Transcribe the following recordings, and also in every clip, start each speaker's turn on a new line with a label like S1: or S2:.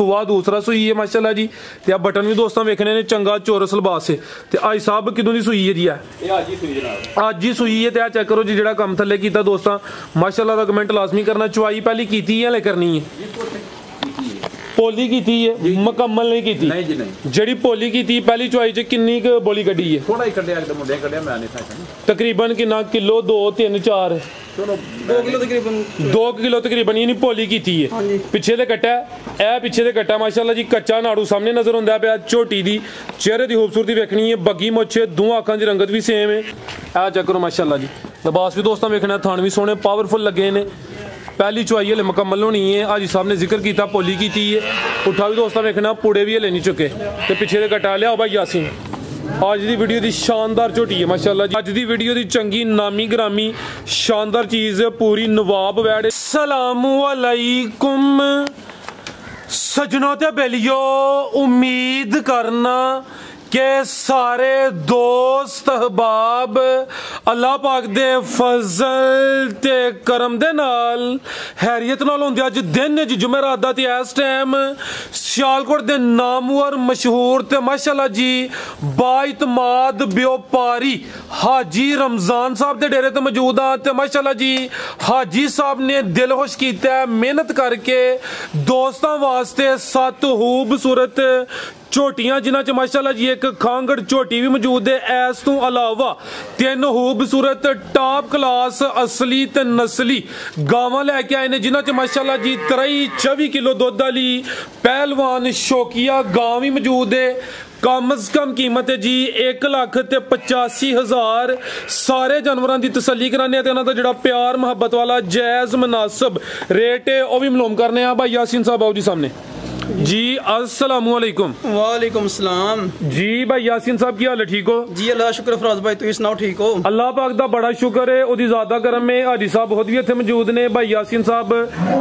S1: ਸੂਆ ਦੂਸਰਾ ਸੂਈ ਹੈ ਮਾਸ਼ਾਅੱਲਾ ਜੀ। ਤੇ ਆ ਬਟਨ ਵੀ ਦੋਸਤਾਂ ਵੇਖਣੇ ਨੇ ਚੰਗਾ ਚੋਰਸ ਲਬਾਸ ਹੈ। ਤੇ ਆਈ ਸਾਹਿਬ ਕਿਦੋਂ ਦੀ ਸੂਈ ਹੈ ਜੀ ਆ
S2: ਇਹ ਅੱਜ ਹੀ ਸੂਈ ਜਨਾਬ।
S1: ਅੱਜ ਹੀ ਸੂਈ ਹੈ ਤੇ ਆ ਚੈੱਕ ਕਰੋ ਜੀ ਜਿਹੜਾ ਕੰਮ ਥੱਲੇ ਕੀਤਾ ਦੋਸਤਾਂ। ਮਾਸ਼ਾਅੱਲਾ ਦਾ ਕਮੈਂਟ ਲਾਜ਼ਮੀ ਕਰਨਾ ਚੁਆਈ ਪਹਿਲੀ ਕੀਤੀ ਹੈ ਲੈ ਕਰਨੀ ਹੈ? ਪੋਲੀ ਕੀਤੀ ਹੈ ਮੁਕੰਮਲ ਨਹੀਂ ਕੀਤੀ।
S2: ਨਹੀਂ ਜੀ ਨਹੀਂ।
S1: ਜਿਹੜੀ ਪੋਲੀ ਕੀਤੀ ਪਹਿਲੀ ਚੁਆਈ ਚ ਕਿੰਨੀ ਕੁ ਬੋਲੀ ਕੱਢੀ ਹੈ?
S2: ਥੋੜਾ ਹੀ ਕੱਢਿਆ ਇੱਕ ਮੁੰਡੇ ਕੱਢਿਆ ਮੈਂ ਨਹੀਂ ਸਾਂ
S1: ਤਕਰੀਬਨ ਕਿੰਨਾ? ਕਿਲੋ 2 3 4
S2: ਚਲੋ
S3: 2 ਕਿਲੋ ਤਕਰੀਬਨ।
S1: 2 ਕਿਲੋ ਤਕਰੀਬਨ ਇਹਨੀ ਪੋਲੀ ਕੀਤੀ ਹੈ। ਪਿੱਛੇ ਦੇ ਕੱਟਾ ਇਹ ਪਿੱਛੇ ਦੇ ਕੱਟਾ ਮਾਸ਼ਾਅੱਲਾ ਜੀ ਕੱਚਾ ਨਾੜੂ ਸਾਹਮਣੇ ਨਜ਼ਰ ਆਉਂਦਾ ਪਿਆ ਝੋਟੀ ਦੀ। ਚਿਹਰੇ ਦੀ ਖੂਬਸੂਰਤੀ ਵੇਖਣੀ ਹੈ ਬੱਗੀ ਮੁੱਛੇ ਦੋ ਅੱਖਾਂ ਦੀ ਰੰਗਤ ਵੀ ਸੇਮ ਹੈ। ਆ ਚੈੱਕ ਕਰੋ ਮਾਸ਼ਾਅੱਲਾ ਜੀ। ਲਿਬਾਸ ਵੀ ਦੋਸਤਾਂ ਵੇਖਣਾ ਥਾਣ ਵੀ ਸੋਹਣੇ ਪਾਵਰਫੁਲ ਲੱਗੇ ਨੇ। ਪਹਿਲੀ ਚੁਆਈ ਹਲੇ ਮੁਕੰਮਲ ਹੋਣੀ ਹੈ ਅੱਜ ਸਾਹਿਬ ਨੇ ਜ਼ਿਕਰ ਕੀਤਾ ਪੋਲੀ ਕੀਤੀ ਹੈ ਪੁੱਠਾ ਵੀ ਦੋਸਤਾਂ ਵੇਖਣਾ, ਪੂੜੇ ਵੀ ਹਲੇ ਨਹੀਂ ਚੁੱਕੇ। ਤੇ ਪਿੱਛੇ ਦੇ ਕੱਟਾ ਲਿਆਓ ਭਾਈ ਅੱਜ ਦੀ ਵੀਡੀਓ ਦੀ ਸ਼ਾਨਦਾਰ ਝੋਟੀ ਹੈ ਮਾਸ਼ਾਅੱਲਾ ਜੀ। ਅੱਜ ਦੀ ਵੀਡੀਓ ਦੀ ਚੰਗੀ ਨਾਮੀ ਗ੍ਰਾਮੀ, ਸ਼ਾਨਦਾਰ ਚੀਜ਼, ਪੂਰੀ ਨਵਾਬ ਵੈੜ ਸਲਾਮੁ ਅਲੈਕੁਮ। ਸਜਣੋ ਤੇ ਬੇਲਿਓ, ਉਮੀਦ ਕਰਨਾ। ਕਿ ਸਾਰੇ ਦੋਸਤ ਅਹਬਾਬ ਅੱਲਾਹ ਪਾਕ ਦੇ ਫਜ਼ਲ ਤੇ ਕਰਮ ਦੇ ਨਾਲ ਹੈਰੀਅਤ ਨਾਲ ਹੁੰਦੇ ਅੱਜ ਦਿਨ ਹੈ ਜੀ ਜੁਮੇਰਾਤ ਦਾ ਤੇ ਇਸ ਟਾਈਮ ਸਿਆਲਕੋਟ ਦੇ ਨਾਮਵਰ ਮਸ਼ਹੂਰ ਤੇ ਮਾਸ਼ਾਅੱਲਾ ਜੀ ਬਾਇਤਮਾਦ ਵਪਾਰੀ ਹਾਜੀ ਰਮਜ਼ਾਨ ਸਾਹਿਬ ਦੇ ਡੇਰੇ ਤੇ ਮੌਜੂਦ ਆ ਤੇ ਮਾਸ਼ਾਅੱਲਾ ਜੀ, ਹਾਜੀ ਸਾਹਿਬ ਨੇ ਦਿਲ ਖੁਸ਼ ਕੀਤਾ, ਮਿਹਨਤ ਕਰਕੇ ਦੋਸਤਾਂ ਵਾਸਤੇ ਸੱਤ ਖੂਬਸੂਰਤ ਝੋਟੀਆਂ, ਜਿਨ੍ਹਾਂ ਚ ਮਾਸ਼ਾਅੱਲਾ ਜੀ ਇੱਕ ਖਾਂਗੜ ਝੋਟੀ ਵੀ ਮੌਜੂਦ ਹੈ। ਇਸ ਤੋਂ ਇਲਾਵਾ ਤਿੰਨ ਖੂਬਸੂਰਤ ਟਾਪ ਕਲਾਸ ਅਸਲੀ ਤੇ ਨਸਲੀ ਗਾਵਾਂ ਲੈ ਕੇ ਆਏ ਨੇ, ਜਿਨ੍ਹਾਂ ਚ ਮਾਸ਼ਾਅੱਲਾ ਜੀ 23 24 ਕਿਲੋ ਦੁੱਧ ਵਾਲੀ ਪਹਿਲਵਾਨ ਸ਼ੌਕੀਆ ਗਾਂ ਵੀ ਮੌਜੂਦ ਹੈ। ਕਮ ਸ ਕਮ ਕੀਮਤ ਹੈ ਜੀ 1 ਲੱਖ ਤੇ 85 ਹਜ਼ਾਰ। ਸਾਰੇ ਜਾਨਵਰਾਂ ਦੀ ਤਸੱਲੀ ਕਰਾਨੇ ਆ ਤੇ ਉਹਨਾਂ ਦਾ ਜਿਹੜਾ ਪਿਆਰ ਮੁਹੱਬਤ ਵਾਲਾ ਜਾਇਜ਼ ਮਨਾਸਬ ਰੇਟ ਹੈ, ਉਹ ਵੀ ਮਲੂਮ ਕਰਨੇ ਆ ਭਾਈ ਯਾਸੀਨ ਸਾਹਿਬ, ਆਓ ਜੀ ਸਾਹਮਣੇ। ਜੀ ਅਸਲਾਮੁ ਅਲੈਕੁਮ
S3: ਵਾਲੇकुम ਸਲਾਮ
S1: ਜੀ ਭਾਈ ਯਾਸੀਨ ਸਾਹਿਬ ਕੀ ਹਾਲ ਹੈ ਠੀਕ ਹੋ
S3: ਜੀ ਅੱਲਾ ਦਾ ਸ਼ੁਕਰ ਫਰਾਜ਼ ਭਾਈ ਤੁਸੀਂ ਸੁਣਾਓ ਠੀਕ ਹੋ
S1: ਅੱਲਾਹ ਪਾਕ ਦਾ ਬੜਾ ਸ਼ੁਕਰ ਹੈ ਉਹਦੀ ਜ਼ਿਆਦਾ ਕਰਮ ਹੈ ਹਾਜੀ ਸਾਹਿਬ ਖੁਦ ਵੀ ਇੱਥੇ ਮੌਜੂਦ ਨੇ ਭਾਈ ਯਾਸੀਨ ਸਾਹਿਬ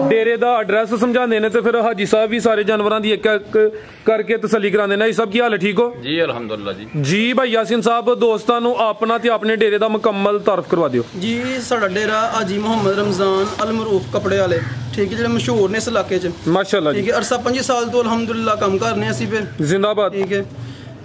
S1: ਡੇਰੇ ਦਾ ਐਡਰੈਸ ਸਮਝਾਉਂਦੇ ਨੇ ਤੇ ਫਿਰ ਹਾਜੀ ਸਾਹਿਬ ਵੀ ਸਾਰੇ ਜਾਨਵਰਾਂ ਦੀ ਇੱਕ ਇੱਕ ਕਰਕੇ ਤਸੱਲੀ ਕਰਾਉਂਦੇ ਨੇ ਜੀ ਸਭ ਕੀ ਹਾਲ ਹੈ ਠੀਕ ਹੋ
S2: ਜੀ ਅਲਹਮਦੁਲਿਲਾ ਜੀ
S1: ਜੀ ਭਾਈ ਯਾਸੀਨ ਸਾਹਿਬ ਦੋਸਤਾਂ ਨੂੰ ਆਪਣਾ ਤੇ ਆਪਣੇ ਡੇਰੇ ਦਾ ਮੁਕੰਮਲ ਤਾਰਫ ਕਰਵਾ ਦਿਓ
S3: ਜੀ ਸਾਡਾ ਡੇਰਾ ਹਾਜੀ ਮੁਹੰਮਦ ਰਮਜ਼ਾਨ ਅਲ ਮਰੂਫ ਕਪੜੇ ਵਾਲੇ ਠੀਕ ਹੈ ਜਿਹੜੇ ਮਸ਼ਹੂਰ ਨੇ ਇਸ ਇਲਾਕੇ 'ਚ
S1: ਮਾਸ਼ਾਅੱਲਾ
S3: ਠੀਕ
S1: ਜੀ
S3: ਹੈ ਅਰਸਾ 5 ਸਾਲ ਤੋਂ ਅਲਹਮਦੁਲਿਲਾ ਕੰਮ ਕਰ ਰਹੇ ਹਾਂ ਅਸੀਂ ਫਿਰ।
S1: ਜ਼ਿੰਦਾਬਾਦ।
S3: ਠੀਕ ਹੈ।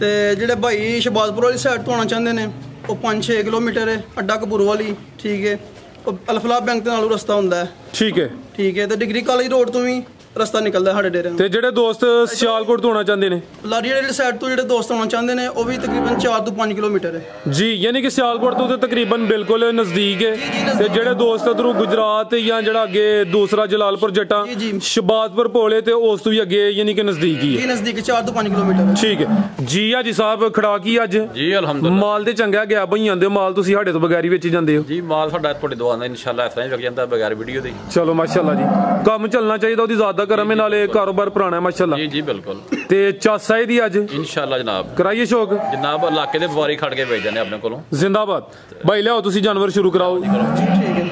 S3: ਤੇ ਜਿਹੜੇ ਭਾਈ ਸ਼ਬਾਜ਼ਪੁਰ ਵਾਲੀ ਸਾਈਡ ਤੋਂ ਆਉਣਾ ਚਾਹੁੰਦੇ ਨੇ ਉਹ 5-6 ਕਿਲੋਮੀਟਰ ਹੈ ਅੱਡਾ ਕਪੂਰ ਵਾਲੀ ਠੀਕ ਹੈ। ਉਹ ਅਲਫਲਾ ਬੈਂਕ ਦੇ ਨਾਲੋਂ ਰਸਤਾ ਹੁੰਦਾ ਹੈ।
S1: ਠੀਕ ਹੈ।
S3: ਠੀਕ ਹੈ ਤੇ ਡਿਗਰੀ ਕਾਲਜ ਰੋਡ ਤੋਂ ਵੀ ਰਸਤਾ ਨਿਕਲਦਾ ਸਾਡੇ ਡੇਰੇ ਨੂੰ।
S1: ਤੇ ਜਿਹੜੇ ਦੋਸਤ ਸਿਆਲਕੋਟ ਤੋਂ ਆਉਣਾ ਚਾਹੁੰਦੇ ਨੇ?
S3: ਲਾਰੀ ਵਾਲੀ ਸਾਈਡ ਤੋਂ ਜਿਹੜੇ ਦੋਸਤ ਆਉਣਾ ਚਾਹੁੰਦੇ ਨੇ ਉਹ ਵੀ ਤਕਰੀਬਨ 4 ਤੋਂ 5 ਕਿਲੋਮੀਟਰ ਹੈ।
S1: ਜੀ ਯਾਨੀ ਕਿ ਸਿਆਲਕੋਟ ਤੋਂ ਤੇ ਤਕਰੀਬਨ ਬਿਲਕੁਲ ਨਜ਼ਦੀਕ ਹੈ। ਤੇ ਜਿਹੜੇ ਦੋਸਤ ਉਧਰੋਂ ਗੁਜਰਾਤ ਜਾਂ ਜਿਹੜਾ ਅੱਗੇ ਦੂਸਰਾ ਜਲਾਲਪੁਰ ਜੱਟਾਂ
S3: ਜੀ, ਜੀ।
S1: ਸ਼ਬਾਦਪੁਰ ਭੋਲੇ ਤੇ ਉਸ ਤੋਂ ਵੀ ਅੱਗੇ ਯਾਨੀ ਕਿ ਨਜ਼ਦੀਕ ਹੀ ਹੈ।
S3: ਇਹ ਨਜ਼ਦੀਕ 4 ਤੋਂ 5 ਕਿਲੋਮੀਟਰ ਹੈ।
S1: ਠੀਕ ਹੈ। ਜੀ ਹਾਜੀ ਸਾਹਿਬ ਖੜਾ ਕੀ ਅੱਜ?
S2: ਜੀ ਅਲਹਮਦੁਲਿਲਾ।
S1: ਮਾਲ ਤੇ ਚੰਗਾ ਗਿਆ ਬਈ ਜਾਂਦੇ ਹੋ ਮਾਲ ਤੁਸੀਂ ਸਾਡੇ ਤੋਂ ਬਗੈਰ ਹੀ ਵੇਚੀ ਜਾਂਦੇ ਹੋ।
S2: ਜੀ ਮਾਲ ਸਾਡਾ ਤੁਹਾਡੇ ਦੁਆ ਦਾ ਇਨਸ਼ਾਅੱਲਾ ਇਸ ਤਰ੍ਹਾਂ ਹੀ ਵਿਕ ਜਾਂਦਾ ਬਗੈਰ ਵੀਡੀਓ ਦੇ
S1: ਚਲੋ ਮਾਸ਼ਾਅੱਲਾ ਜੀ। ਕੰਮ ਚੱਲਣਾ ਚਾਹੀਦਾ ਉਹਦੀ ਜ਼ਿਆਦਾ ਕਰਮ ਹੈ ਨਾਲੇ ਕਾਰੋਬਾਰ ਪੁਰਾਣਾ ਹੈ ਮਾਸ਼ਾਅੱਲਾ।
S2: ਜੀ ਜੀ ਬਿਲਕੁਲ।
S1: ਤੇ ਚਾਸਾ ਇਹਦੀ ਅੱਜ?
S2: ਇਨਸ਼ਾਅੱਲਾ ਜਨਾਬ।
S1: ਕਰਾਈਏ ਸ਼ੌਕ?
S2: ਜਨਾਬ ਇਲਾਕੇ ਦੇ ਵਪਾਰੀ ਖੜ ਕੇ ਵੇਚ ਜਾਂਦੇ ਆਪਣੇ ਕੋਲੋਂ।
S1: ਜ਼ਿੰਦਾਬਾਦ। ਭਾਈ ਲਿਆਓ ਤੁਸੀਂ ਜਾਨਵਰ ਸ਼ੁਰੂ ਕਰਾਓ।
S3: ਠੀਕ ਹੈ।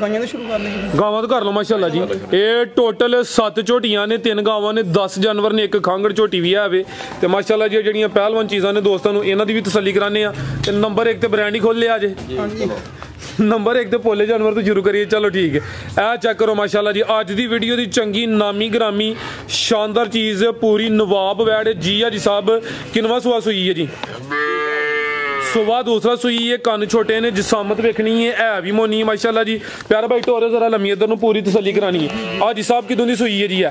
S3: ਗਾਈਆਂ ਤੋਂ ਸ਼ੁਰੂ ਕਰ ਲਈਏ
S1: ਗਾਵਾਂ ਤੋਂ ਕਰ ਲਓ ਮਾਸ਼ਾਅੱਲਾ ਜੀ। ਇਹ ਟੋਟਲ 7 ਝੋਟੀਆਂ ਨੇ ਤਿੰਨ ਗਾਵਾਂ ਨੇ 10 ਜਾਨਵਰ ਨੇ ਇੱਕ ਖਾਂਗੜ ਝੋਟੀ ਵੀ ਆਵੇ ਤੇ ਮਾਸ਼ਾਅੱਲਾ ਜੀ ਇਹ ਜਿਹੜੀਆਂ ਪਹਿਲਵਾਨ ਚੀਜ਼ਾਂ ਨੇ ਦੋਸਤਾਂ ਨੂੰ ਇਹਨਾਂ ਦੀ ਵੀ ਤਸੱਲੀ ਕਰਾਣੇ ਆ ਤੇ ਨੰਬਰ 1 ਤੇ ਬ੍ਰਾਂਡ ਹੀ ਖੋਲ ਲਿਆ ਜੇ
S3: ਹਾਂਜੀ।
S1: ਨੰਬਰ 1 ਤੇ ਪੋਲੇ ਜਾਨਵਰ ਤੋਂ ਸ਼ੁਰੂ ਕਰੀਏ, ਚਲੋ ਠੀਕ ਹੈ। ਇਹ ਚੈੱਕ ਕਰੋ, ਮਾਸ਼ਾਅੱਲਾ ਜੀ, ਅੱਜ ਦੀ ਵੀਡੀਓ ਦੀ ਚੰਗੀ ਨਾਮੀ ਗ੍ਰਾਮੀ ਸ਼ਾਨਦਾਰ ਚੀਜ਼, ਪੂਰੀ ਨਵਾਬ ਵੈੜ ਜੀ ਆ ਜੀ ਸਾਹਿਬ। ਕਿਨਵਾ ਸੁਆ ਸੂਈ ਹੈ ਜੀ? ਸੁਬਾ ਦੂਸਰਾ ਸੂਈ ਹੈ, ਕੰਨ ਛੋਟੇ ਨੇ, ਜਿਸਾਮਤ ਵੇਖਣੀ ਹੈ ਐ ਵੀ ਮੋਨੀ ਹੈ ਮਾਸ਼ਾਅੱਲਾ ਜੀ। ਪਿਆਰਾ ਭਾਈ ਟੋਰੇ ਜ਼ਰਾ ਲੰਮੀ ਇਧਰ ਨੂੰ ਪੂਰੀ ਤਸੱਲੀ ਕਰਾਣੀ ਹੈ। ਆ ਜੀ ਸਾਹਿਬ, ਕਿਦੋਂ ਦੀ ਸੂਈ ਹੈ ਜੀ ਐ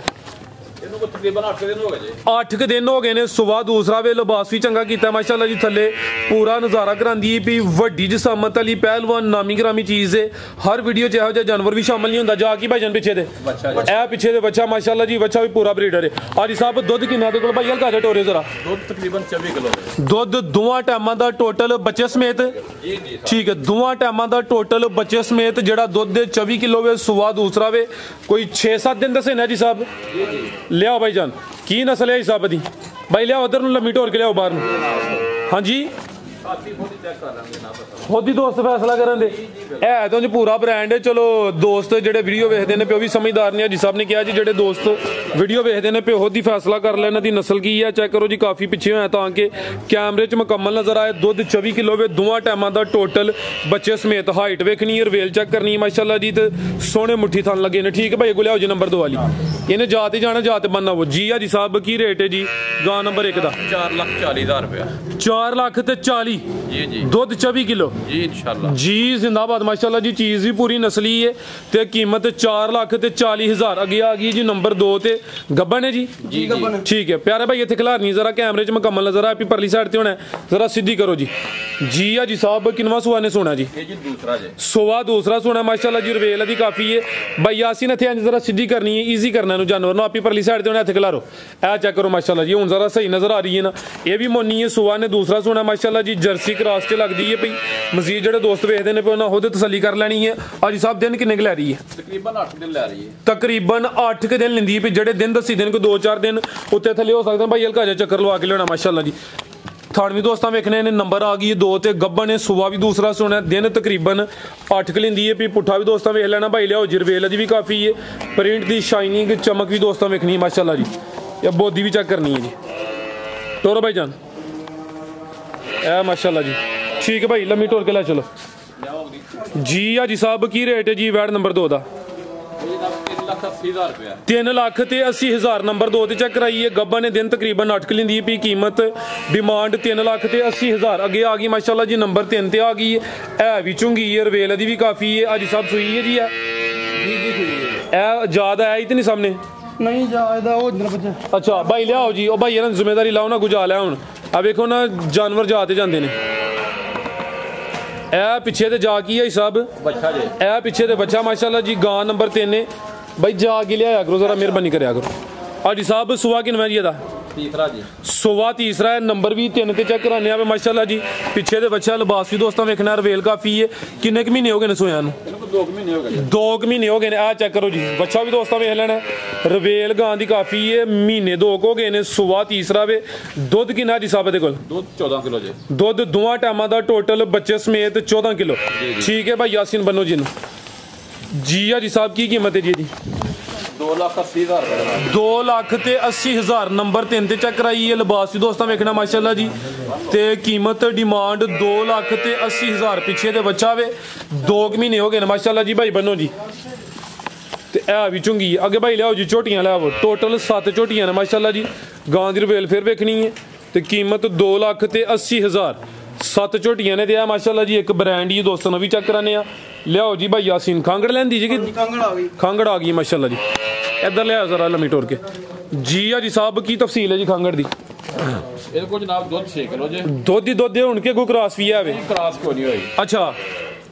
S2: ਇਹਨੂੰ ਕੋ ਤਕਰੀਬਨ 8 ਦਿਨ ਹੋ ਗਏ ਜੀ।
S1: 8 ਕੁ ਦਿਨ ਹੋ ਗਏ ਨੇ ਸੁਬਾ ਦੂਸਰਾ ਵੇ ਲਿਬਾਸ ਵੀ ਚੰਗਾ ਕੀਤਾ ਮਾਸ਼ਾਅੱਲਾ ਜੀ ਥੱਲੇ ਪੂਰਾ ਨਜ਼ਾਰਾ ਕਰਾਂਦੀ ਵੀ ਵੱਡੀ ਜਿਸਾਮਤ ਵਾਲੀ ਪਹਿਲਵਾਨ ਨਾਮੀ ਗ੍ਰਾਮੀ ਚੀਜ਼ ਹੈ ਹਰ ਵੀਡੀਓ 'ਚ ਇਹੋ ਜਿਹਾ ਜਾਨਵਰ ਵੀ ਸ਼ਾਮਲ ਨਹੀਂ ਹੁੰਦਾ। ਜਾ ਕੀ ਭਾਈਜਾਨ ਪਿੱਛੇ ਦੇ?
S2: ਬੱਚਾ ਜੀ।
S1: ਇਹ ਪਿੱਛੇ ਦੇ ਬੱਚਾ ਮਾਸ਼ਾਅੱਲਾ ਜੀ ਬੱਚਾ ਵੀ ਪੂਰਾ ਬਰੀਡਰ ਹੈ ਆਜੀ ਸਾਹਿਬ ਦੁੱਧ ਕਿੰਨਾ ਦੇ ਕੋਲ ਭਾਈ ਹਲਕਾ ਜਿਹਾ ਟੋਰੇ ਜ਼ਰਾ।
S2: ਦੁੱਧ ਤਕਰੀਬਨ 24 ਕਿਲੋ
S1: ਦੁੱਧ ਦੋਵਾਂ ਟਾਈਮਾਂ ਦਾ ਟੋਟਲ ਬੱਚੇ ਸਮੇਤ?
S2: ਜੀ ਜੀ
S1: ਠੀਕ ਹੈ ਦੋਵਾਂ ਟਾਈਮਾਂ ਦਾ ਟੋਟਲ ਬੱਚੇ ਸਮੇਤ ਜਿਹੜਾ ਦੁੱਧ ਦੇ 24 ਕਿਲੋ ਵੇ ਸੁਆ ਦੂਸਰਾ ਵੇ ਕੋਈ 6-7 ਦਿਨ ਦੱਸੇ ਨਾ ਜੀ ਸਾਹਿਬ ਲਿਆਓ ਬਾਈ ਜਾਨ। ਕੀ ਨਸਲ ਹੈ ਇਸ ਸਾਹਿਬ ਦੀ? ਬਾਈ ਲਿਆਓ, ਉਧਰ ਨੂੰ ਲੰਮੀ ਢੋਰ ਕੇ ਲਿਆਓ, ਬਾਹਰ ਨੂੰ। ਹਾਂਜੀ?
S2: ਸਾਥੀ ਫੋਟੀ ਚੈੱਕ ਕਰ ਲਾਂਗੇ ਨਾ ਪਤਾ
S1: ਖੁਦ ਹੀ ਦੋਸਤ ਫੈਸਲਾ ਕਰਨ ਦੇ? ਹੈ ਤਾਂ ਜੀ ਪੂਰਾ ਬ੍ਰਾਂਡ ਹੈ। ਚਲੋ ਦੋਸਤ ਜਿਹੜੇ ਵੀਡੀਓ ਵੇਖਦੇ ਨੇ ਪਿਓ ਵੀ ਸਮਝਦਾਰ ਨੇ ਜੀ ਸਾਹਿਬ ਨੇ ਕਿਹਾ ਜੀ ਜਿਹੜੇ ਦੋਸਤ ਵੀਡੀਓ ਵੇਖਦੇ ਨੇ ਪਿਓ ਖੁਦ ਹੀ ਫੈਸਲਾ ਕਰ ਲੈ ਇਹਨਾਂ ਦੀ ਨਸਲ ਕੀ ਹੈ ਚੈੱਕ ਕਰੋ ਜੀ ਕਾਫੀ ਪਿੱਛੇ ਹੋਇਆ ਤਾਂ ਕਿ ਕੈਮਰੇ 'ਚ ਮੁਕੰਮਲ ਨਜ਼ਰ ਆਏ। ਦੁੱਧ 24 ਕਿਲੋ ਵੇ ਦੋਵਾਂ ਟਾਈਮਾਂ ਦਾ ਟੋਟਲ ਬੱਚੇ ਸਮੇਤ ਹਾਈਟ ਵੇਖਣੀ ਹੈ। ਰਵੇਲ ਚੈੱਕ ਕਰਨੀ ਹੈ ਮਾਸ਼ਾਅੱਲਾ ਜੀ ਤੇ ਸੋਹਣੇ ਮੁੱਠੀ ਥਣ ਲੱਗੇ ਨੇ। ਠੀਕ ਹੈ ਭਾਈ ਕੋਲ ਲਿਆਓ ਜੀ ਨੰਬਰ 2 ਵਾਲੀ ਇਹਨੇ ਜਾਤ ਹੀ ਜਾਣਾ ਜਾਤ ਬੰਨਾ ਉਹ। ਜੀ ਆ ਜੀ ਸਾਹਿਬ ਕੀ ਰੇਟ ਹੈ ਜੀ? ਗਾਂ ਨੰਬਰ 1 ਦਾ।
S2: 4 ਲੱਖ 40 ਹਜ਼ਾਰ ਰੁਪਇਆ।
S1: 4 ਲੱਖ ਤੇ 40
S2: ਜੀ ਜੀ।
S1: ਦੁੱਧ 24 ਕਿਲੋ?
S2: ਜੀ ਇਨਸ਼ਾਅੱਲਾ।
S1: ਜੀ ਜ਼ਿੰਦਾਬਾਦ ਮਾਸ਼ਾਅੱਲਾ ਜੀ ਚੀਜ਼ ਵੀ ਪੂਰੀ ਨਸਲੀ ਹੈ ਤੇ ਕੀਮਤ 4 ਲੱਖ ਤੇ 40 ਹਜ਼ਾਰ। ਅੱਗੇ ਆ ਗਈ ਜੀ ਨੰਬਰ 2 ਤੇ। ਗੱਬਨ ਹੈ ਜੀ?
S2: ਜੀ ਜੀ।
S1: ਠੀਕ ਹੈ। ਪਿਆਰੇ ਭਾਈ ਇੱਥੇ ਖਿਲਾਰਨੀ ਜ਼ਰਾ ਕੈਮਰੇ 'ਚ ਮੁਕੰਮਲ ਨਜ਼ਰ ਆ ਪਰਲੀ ਸਾਈਡ ਤੇ ਹੋਣਾ। ਜ਼ਰਾ ਸਿੱਧੀ ਕਰੋ ਜੀ। ਜੀ ਆ ਜੀ ਸਾਹਿਬ ਕਿਨਵਾ ਸੁਆ ਨੇ ਸੋਣਾ ਜੀ?
S2: ਇਹ ਜੀ ਦੂਸਰਾ ਜੇ।
S1: ਸੋਵਾ ਦੂਸਰਾ ਸੋਨਾ ਮਾਸ਼ਾਅੱਲਾ ਜੀ ਰਵੇਲ ਦੀ ਕਾਫੀ ਹੈ ਬਾਈ ਯਾਸੀਨ ਇੱਥੇ ਜ਼ਰਾ ਸਿੱਧੀ ਕਰਨੀ ਹੈ ਈਜ਼ੀ ਕਰਨਾ ਇਹਨੂੰ ਜਾਨਵਰ ਨੂੰ। ਆਪੀ ਪਰਲੀ ਸਾਈਡ ਤੇ ਹੋਣਾ ਇੱਥੇ ਖਿਲਾਰੋ। ਇਹ ਚੈੱਕ ਕਰੋ ਮਾਸ਼ਾਅੱਲਾ ਜੀ ਹੁਣ ਜ਼ਰਾ ਸਹੀ ਨਜ਼ਰ ਆ ਰਹੀ ਹੈ ਨਾ। ਇਹ ਵੀ ਮੋਨੀ ਹੈ ਸੋਵਾ ਨੇ ਦੂਸਰਾ ਸੋਨਾ ਮਾਸ਼ਾਅੱਲਾ ਜੀ ਜਰਸੀ ਕ੍ਰਾਸ 'ਚ ਲੱਗਦੀ ਹੈ ਭਈ। ਮਜ਼ੀਦ ਜਿਹੜੇ ਦੋਸਤ ਵੇਖਦੇ ਨੇ ਪਏ ਉਹਨਾਂ ਉਹਦੇ ਤਸੱਲੀ ਕਰ ਲੈਣੀ ਹੈ। ਅੱਜ ਸਾਹਿਬ ਦਿਨ ਕਿੰਨੇ ਕੁ ਲੈ ਰਹੀ ਹੈ?
S2: ਤਕਰੀਬਨ 8 ਦਿਨ ਲੈ ਰਹੀ ਹੈ।
S1: ਤਕਰੀਬਨ 8 ਕੁ ਦਿਨ ਲੈਂਦੀ ਹੈ ਵੀ ਜਿਹੜੇ ਦਿਨ ਦੱਸੀ ਦਿਨ ਕੋ 2-4 ਦਿਨ ਉੱਤੇ ਥੱਲੇ ਹੋ ਸਕਦੇ। ਨੇ ਭਾਈ ਹਲਕਾ ਜਿਹਾ ਚੱਕਰ ਲਵਾ ਕੇ ਲਿਆਉਣਾ ਮਾਸ਼ਾਅੱਲਾ ਜੀ। ਥਾਣਵੀਂ ਦੋਸਤਾਂ ਵੇਖਣੇ ਨੇ ਨੰਬਰ ਆ ਗਈ ਹੈ ਦੋ ਤੇ ਗੱਬਨ ਨੇ ਸੁਬਾ ਵੀ ਦੂਸਰਾ ਸੋਣਾ ਦਿਨ ਤਕਰੀਬਨ 8 ਕੁ ਲੈਂਦੀ ਹੈ ਵੀ ਪੁੱਠਾ ਵੀ ਦੋਸਤਾਂ ਵੇਖ ਲੈਣਾ। ਭਾਈ ਲਿਆਓ ਜਰਵੇਲ ਦੀ ਵੀ ਕਾਫੀ ਹੈ। ਪ੍ਰਿੰਟ ਦੀ ਸ਼ਾਈਨਿੰਗ ਚਮਕ ਵੀ ਦੋਸਤਾਂ ਵੇਖਣੀ ਮਾਸ਼ਾਅੱਲਾ ਜੀ। ਇਹ ਬੋਦੀ ਵੀ ਚੈੱਕ ਕਰਨੀ ਹੈ ਜੀ। ਟੋਰੋ ਭਾਈ ਜਾਨ। ਇਹ ਮਾਸ਼ਾਅੱਲਾ ਜੀ। ਠੀਕ ਹੈ ਭਾਈ ਲੰਮੀ ਟੋਰ ਕੇ ਲੈ ਚਲੋ। ਜੀ ਆ ਜੀ ਸਾਹਿਬ ਕੀ ਰੇਟ ਹੈ ਜੀ ਵੈਡ ਨੰਬਰ 2 ਦਾ
S2: ਇਹ ਦਾ? 3 ਲੱਖ 80 ਹਜ਼ਾਰ ਰੁਪਇਆ
S1: 3 ਲੱਖ ਤੇ 80 ਹਜ਼ਾਰ ਨੰਬਰ 2 ਤੇ ਚੈੱਕ ਕਰਾਈਏ। ਗੱਬਾ ਨੇ ਦਿਨ ਤਕਰੀਬਨ 8 ਕਿ ਲਿੰਦੀ ਪਈ ਕੀਮਤ। ਡਿਮਾਂਡ 3 ਲੱਖ ਤੇ 80 ਹਜ਼ਾਰ। ਅੱਗੇ ਆ ਗਈ ਮਾਸ਼ਾਅੱਲਾ ਜੀ ਨੰਬਰ 3 ਤੇ ਆ ਗਈ। ਹੈ ਇਹ ਵੀ ਚੁੰਗੀ ਹੈ ਰਵੇਲ ਦੀ ਵੀ ਕਾਫੀ ਹੈ। ਅੱਜ ਸਭ ਸੂਈ ਹੈ ਜੀ ਇਹ?
S2: ਜੀ
S1: ਇਹ ਆਇਆ ਹੀ ਤੇ ਨਹੀਂ ਸਾਹਮਣੇ?
S3: ਨਹੀਂ ਜਾ ਇਹਦਾ ਉਹ ਜਨ ਬੱਚਾ।
S1: ਅੱਛਾ ਭਾਈ ਲਿਆਓ ਜੀ। ਉਹ ਭਾਈ ਇਹਨਾਂ ਜ਼ਿੰਮੇਵਾਰੀ ਲਾਓ ਨਾ ਗੁਜਾ ਲਿਆ ਹੁਣ। ਆ ਵੇਖੋ ਨਾ ਜਾਨਵਰ ਜਾ ਤੇ ਜਾਂਦੇ ਨੇ। ਇਹ ਪਿੱਛੇ ਤੇ ਜਾ ਕੀ ਹੈ ਸਭ?
S2: ਬੱਚਾ ਜੇ।
S1: ਇਹ ਪਿੱਛੇ ਤੇ ਬੱਚਾ ਮਾਸ਼ਾਅੱਲਾ ਜੀ ਗਾਂ ਨੰਬਰ 3 ਨੇ। ਭਾਈ ਜਾ ਕੇ ਲਿਆਇਆ ਕਰੋ ਜ਼ਰਾ ਮਿਹਰਬਾਨੀ ਕਰਿਆ ਕਰੋ। ਆਜੀ ਸਾਹਿਬ ਸੁਆ ਕਿਨਵਾ ਜੀ ਇਹਦਾ?
S2: ਤੀਸਰਾ ਜੀ।
S1: ਸੋਵਾ ਤੀਸਰਾ ਹੈ ਨੰਬਰ ਵੀ 3 ਤੇ ਚੈੱਕ ਕਰਾਨੇ ਆ ਵੇ ਮਾਸ਼ਾਅੱਲਾ ਜੀ। ਪਿੱਛੇ ਦੇ ਬੱਚਾ ਲਿਬਾਸ ਵੀ ਦੋਸਤਾਂ ਵੇਖਣਾ ਰਵੇਲ ਕਾਫੀ ਹੈ। ਕਿੰਨੇ ਕੁ ਮਹੀਨੇ ਹੋ ਗਏ ਨੇ ਸੋਇਆਂ ਨੂੰ?
S2: ਇਹਨੂੰ ਕੋਈ 2 ਮਹੀਨੇ ਹੋ ਗਏ ਜੀ।
S1: 2 ਕੁ ਮਹੀਨੇ ਹੋ ਗਏ ਨੇ ਆ ਚੈੱਕ ਕਰੋ ਜੀ। ਬੱਚਾ ਵੀ ਦੋਸਤਾਂ ਵੇਖ ਲੈਣਾ ਰਵੇਲ ਗਾਂ ਦੀ ਕਾਫੀ ਹੈ ਮਹੀਨੇ ਦੋ ਕੁ ਹੋ ਗਏ ਨੇ ਸੋਵਾ ਤੀਸਰਾ ਵੇ। ਦੁੱਧ ਕਿੰਨਾ ਜੀ ਸਾਹਿਬ ਦੇ ਕੋਲ?
S2: ਦੁੱਧ 14 ਕਿਲੋ ਜੇ।
S1: ਦੁੱਧ ਦੋਵਾਂ ਟਾਈਮਾਂ ਦਾ ਟੋਟਲ ਬੱਚੇ ਸਮੇਤ 14 ਕਿਲੋ। ਠੀਕ ਹੈ ਭਾਈ ਯਾਸੀਨ ਬੰਨੋ ਜੀ ਨੂੰ। ਜੀ ਆ ਜੀ ਸਾਹਿਬ ਕੀ ਕੀਮਤ ਹੈ ਜੀ ਇਹਦੀ?
S2: 2 ਲੱਖ 80 ਹਜ਼ਾਰ ਦਾ।
S1: 2 ਲੱਖ ਤੇ 80 ਹਜ਼ਾਰ ਨੰਬਰ 3 ਤੇ ਚੈੱਕ ਕਰਾਈ ਹੈ ਲਿਬਾਸ ਵੀ ਦੋਸਤਾਂ ਵੇਖਣਾ ਮਾਸ਼ਾਅੱਲਾ ਜੀ। ਤੇ ਕੀਮਤ ਡਿਮਾਂਡ 2 ਲੱਖ ਤੇ 80 ਹਜ਼ਾਰ ਪਿੱਛੇ ਦੇ ਬੱਚਾ ਵੇ। 2 ਮਹੀਨੇ ਹੋ ਗਏ ਨੇ ਮਾਸ਼ਾਅੱਲਾ ਜੀ ਭਾਈ ਬੰਨੋ ਜੀ। ਤੇ ਇਹ ਵੀ ਚੁੰਗੀ। ਅੱਗੇ ਭਾਈ ਲਿਆਓ ਜੀ ਝੋਟੀਆਂ ਲਿਆਓ। ਟੋਟਲ 7 ਝੋਟੀਆਂ ਨੇ ਮਾਸ਼ਾਅੱਲਾ ਜੀ। ਗਾਂ ਦੀ ਰਵੇਲ ਫਿਰ ਵੇਖਣੀ ਹੈ। ਤੇ ਕੀਮਤ 2 ਲੱਖ ਤੇ 80 ਹਜ਼ਾਰ। ਸੱਤ ਝੋਟੀਆਂ ਨੇ ਤੇ ਆ ਮਾਸ਼ਾਅੱਲਾ ਜੀ ਇੱਕ ਬ੍ਰਾਂਡ ਹੀ ਦੋਸਤਾਂ ਨੂੰ ਵੀ ਚੈੱਕ ਕਰਾਨੇ ਆ। ਲਿਆਓ ਜੀ ਭਾਈ ਯਾਸੀਨ ਖਾਂਗੜ ਲੈਂਦੀ ਜੀ ਕਿ
S3: ਕਾਂਗੜ ਆ ਗਈ।
S1: ਖਾਂਗੜ ਆ ਗਈ ਮਾਸ਼ਾਅੱਲਾ ਜੀ। ਇੱਧਰ ਲਿਆ ਜ਼ਰਾ ਲੰਮੀ ਟੋਰ ਕੇ। ਜੀ ਆ ਜੀ ਸਾਹਿਬ ਕੀ ਤਫਸੀਲ ਹੈ ਜੀ ਖਾਂਗੜ ਦੀ?
S2: ਇਹਦੇ ਕੋਲ ਜਨਾਬ ਦੁੱਧ 6 ਕਿਲੋ ਜੇ।
S1: ਦੁੱਧ ਦੀ ਦੁੱਧ ਹੁਣ ਕੇ ਕੋ ਕ੍ਰਾਸ ਵੀ ਆਵੇ?
S2: ਕਰਾਸ ਕਿਉਂ ਨਹੀਂ ਹੋਈ।
S1: ਅੱਛਾ।